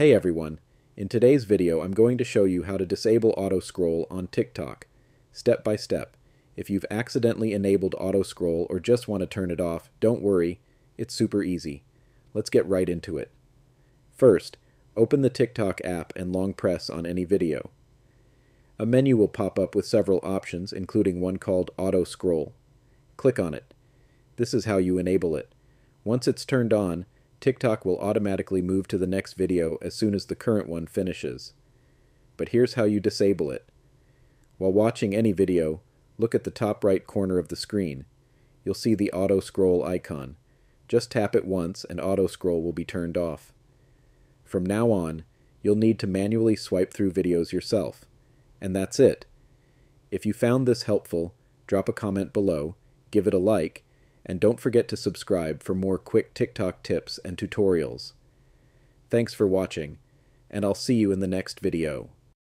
Hey everyone! In today's video I'm going to show you how to disable auto scroll on TikTok, step by step. If you've accidentally enabled auto scroll or just want to turn it off, don't worry, it's super easy. Let's get right into it. First, open the TikTok app and long press on any video. A menu will pop up with several options, including one called Auto Scroll. Click on it. This is how you enable it. Once it's turned on, TikTok will automatically move to the next video as soon as the current one finishes. But here's how you disable it. While watching any video, look at the top right corner of the screen. You'll see the auto scroll icon. Just tap it once and auto scroll will be turned off. From now on, you'll need to manually swipe through videos yourself. And that's it. If you found this helpful, drop a comment below, give it a like, and don't forget to subscribe for more quick TikTok tips and tutorials. Thanks for watching, and I'll see you in the next video.